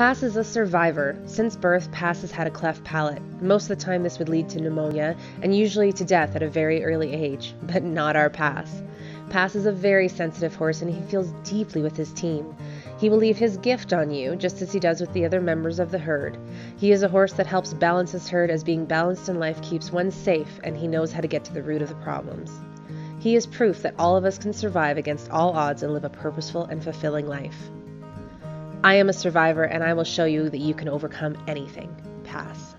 Pass is a survivor. Since birth, Pass has had a cleft palate. Most of the time, this would lead to pneumonia and usually to death at a very early age, but not our Pass. Pass is a very sensitive horse and he feels deeply with his team. He will leave his gift on you, just as he does with the other members of the herd. He is a horse that helps balance his herd, as being balanced in life keeps one safe, and he knows how to get to the root of the problems. He is proof that all of us can survive against all odds and live a purposeful and fulfilling life. I am a survivor, and I will show you that you can overcome anything. Pass.